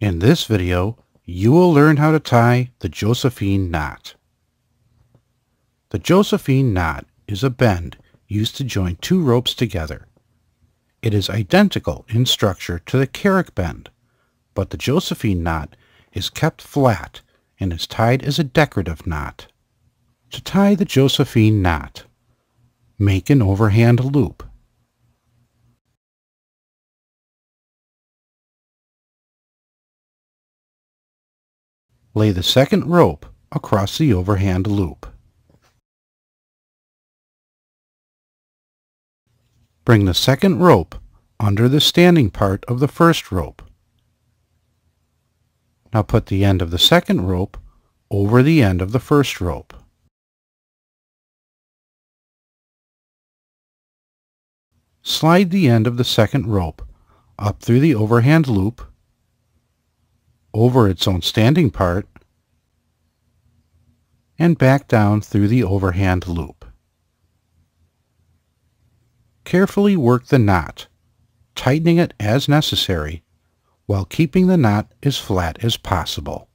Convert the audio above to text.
In this video, you will learn how to tie the Josephine knot. The Josephine knot is a bend used to join two ropes together. It is identical in structure to the Carrick bend, but the Josephine knot is kept flat and is tied as a decorative knot. To tie the Josephine knot, make an overhand loop. Lay the second rope across the overhand loop. Bring the second rope under the standing part of the first rope. Now put the end of the second rope over the end of the first rope. Slide the end of the second rope up through the overhand loop, over its own standing part, and back down through the overhand loop. Carefully work the knot, tightening it as necessary, while keeping the knot as flat as possible.